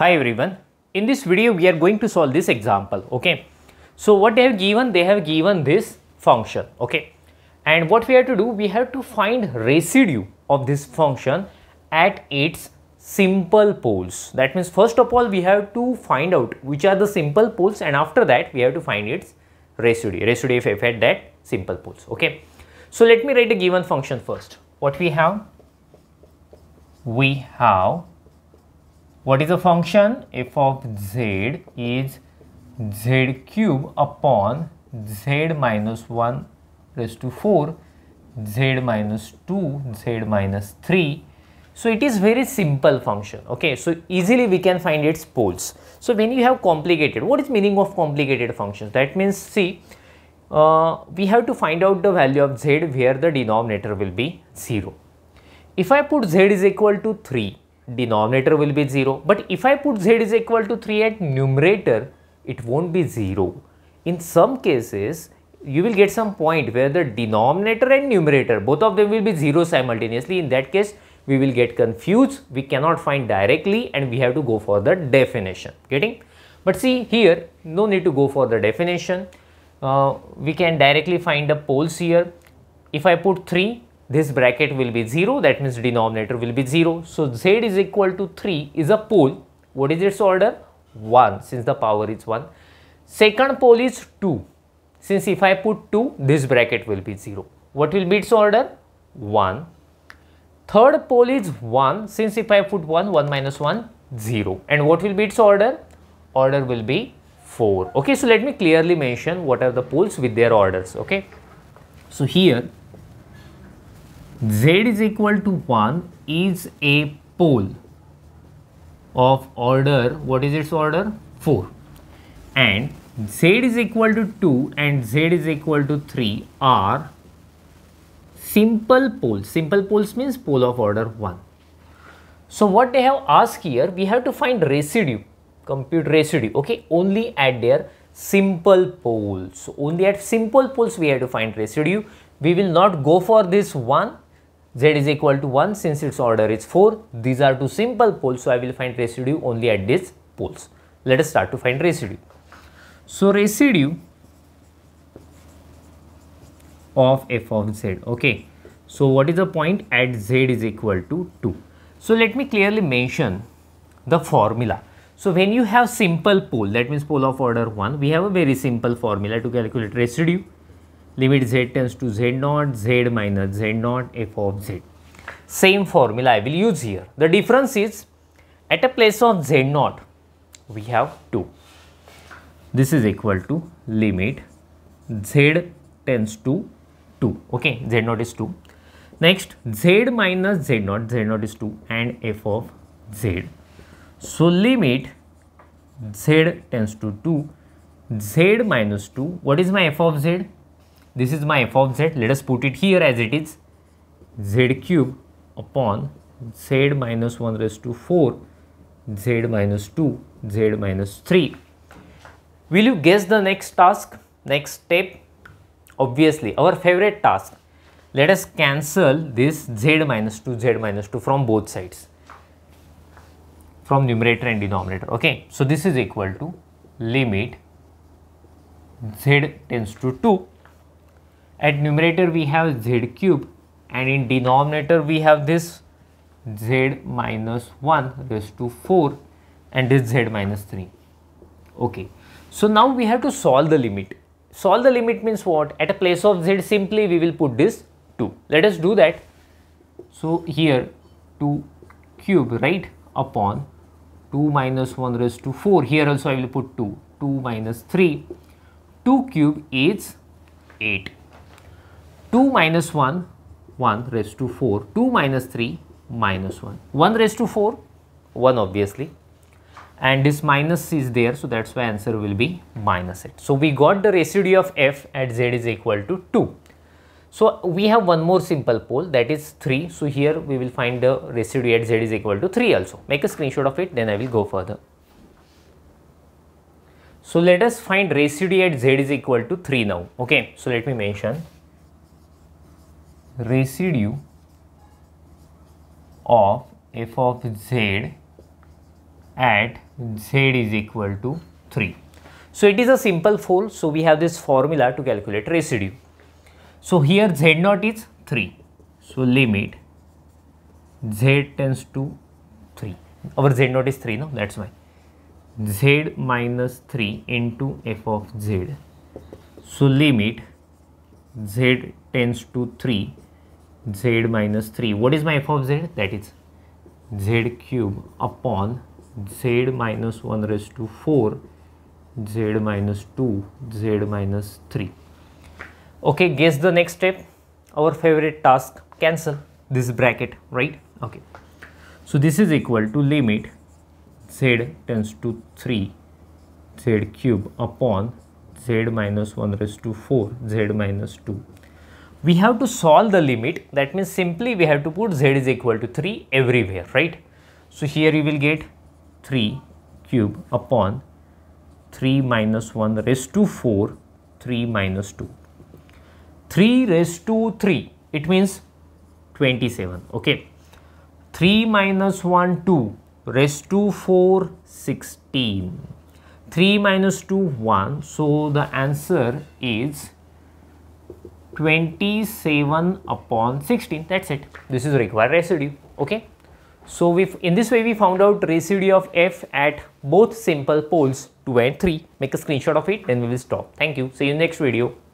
Hi everyone. In this video we are going to solve this example. Okay. So what they have given? They have given this function. Okay. And what we have to do? We have to find residue of this function at its simple poles. That means first of all we have to find out which are the simple poles and after that we have to find its residue. Residue of f at that simple poles. Okay. So let me write a given function first. What we have? We have what is the function? f of z is z cube upon z minus 1 raised to 4, z minus 2, z minus 3. So it is very simple function. Okay, so easily we can find its poles. So when you have complicated, what is meaning of complicated functions? That means see, uh, we have to find out the value of z where the denominator will be 0. If I put z is equal to 3, denominator will be 0. But if I put z is equal to 3 at numerator, it won't be 0. In some cases, you will get some point where the denominator and numerator, both of them will be 0 simultaneously. In that case, we will get confused. We cannot find directly and we have to go for the definition. Getting? But see here, no need to go for the definition uh, we can directly find the poles here. If I put 3, this bracket will be 0, that means denominator will be 0. So, z is equal to 3 is a pole. What is its order? 1 since the power is 1. Second pole is 2. Since if I put 2, this bracket will be 0. What will be its order? 1. Third pole is 1. Since if I put 1, 1 minus 1, 0. And what will be its order? Order will be 4 okay so let me clearly mention what are the poles with their orders okay so here z is equal to 1 is a pole of order what is its order? 4 and z is equal to 2 and z is equal to 3 are simple poles. Simple poles means pole of order 1 so what they have asked here we have to find residue compute residue okay? Only at their simple poles. Only at simple poles we have to find residue. We will not go for this one z is equal to 1 since its order is 4 these are two simple poles so i will find residue only at these poles. Let us start to find residue. So residue of f of z okay. So what is the point? At z is equal to 2 so let me clearly mention the formula. So when you have simple pole, that means pole of order 1, we have a very simple formula to calculate residue. Limit z tends to z naught, z minus z naught, f of z. Same formula I will use here. The difference is at a place of z naught, we have 2. This is equal to limit z tends to 2. Okay, z naught is 2. Next, z minus z naught, z naught is 2 and f of z so limit z tends to 2, z minus 2. What is my f of z? This is my f of z. Let us put it here as it is z cube upon z minus 1 raised to 4, z minus 2, z minus 3. Will you guess the next task, next step? Obviously, our favorite task. Let us cancel this z minus 2, z minus 2 from both sides from numerator and denominator okay so this is equal to limit z tends to 2 at numerator we have z cube and in denominator we have this z minus 1 raised to 4 and this z minus 3 okay. So now we have to solve the limit. Solve the limit means what? At a place of z simply we will put this 2 let us do that. So here 2 cube right upon 2 minus 1 raised to 4 here also I will put 2 2 minus 3 2 cube is 8 2 minus 1 1 raised to 4 2 minus 3 minus 1 1 raised to 4 1 obviously and this minus is there so that's why answer will be minus 8 so we got the residue of f at z is equal to 2 so we have one more simple pole that is 3. So here we will find the residue at z is equal to 3 also. Make a screenshot of it then I will go further. So let us find residue at z is equal to 3 now. Okay. So let me mention residue of f of z at z is equal to 3. So it is a simple pole. So we have this formula to calculate residue. So here z naught is 3. So limit z tends to 3. Our z naught is 3 no that's why z minus 3 into f of z. So limit z tends to 3 z minus 3. What is my f of z? That is z cube upon z minus 1 raised to 4 z minus 2 z minus 3 okay guess the next step. Our favorite task cancel this bracket right? Okay. So this is equal to limit z tends to 3 z cube upon z minus 1 raised to 4 z minus 2 we have to solve the limit. That means simply we have to put z is equal to 3 everywhere right? So here you will get 3 cube upon 3 minus 1 raised to 4 3 minus 2 3 raised to 3 it means 27 okay? 3 minus 1 2 raised to 4 16 3 minus 2 1 so the answer is 27 upon 16 that's it. This is required residue. Okay. So we in this way we found out residue of f at both simple poles 2 and 3 make a screenshot of it then we will stop. Thank you. See you next video